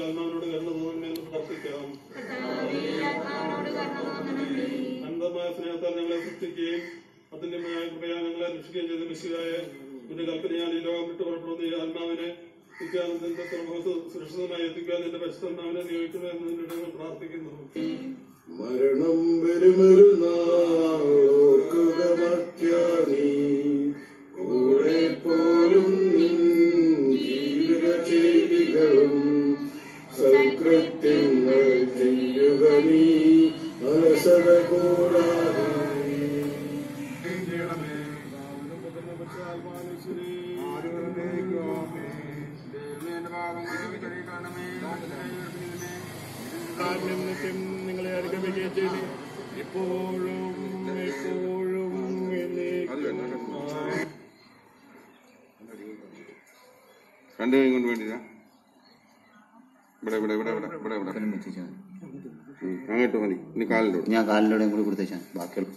കർണവനോട് കരുണ തോന്നണമെന്ന് പ്രാർത്ഥിക്കാം. അനന്തമായ സ്നേഹത്താൽ ഞങ്ങളെ സൃഷ്ടിക്കുകയും അതിന്റെ കൃപയാ ഞങ്ങളെ രക്ഷിക്കുകയും ചെയ്ത മിശിയായ നിന്റെ കൽപ്പനയാൽ ഈ ലോകം വിട്ടു പുറപ്പെടുന്ന ഈ ആത്മാവിനെ നിത്യാനന്ദന്റെ സമൂഹത്ത് സുരക്ഷിതമായി എത്തിക്കാൻ നിന്റെ പരിശുദ്ധനാവിനെ നിയോഗിക്കുന്നു എന്നതിന്റെ ഞങ്ങൾ പ്രാർത്ഥിക്കുന്നു. മരണം വരുമൊരു കൂടെ പോലും ജീവിത ചെയ്തികളും കാര്യം നിത്യം നിങ്ങളെ അനുഗമിക്കുകയും ചെയ്തു. ഇപ്പോഴും എപ്പോഴും രണ്ടു കൈ കൊണ്ട് വേണ്ടില്ല ഇവിടെ ഇവിടെ ഇവിടെ ഇവിടെ ഇവിടെ ഇവിടെ. അങ്ങോട്ട് മതി. ഇനി കാലിലൂടെ ഞാൻ കാലിലൂടെയും കൂടി കൊടുത്തേച്ചാൽ ബാക്കിയുള്ള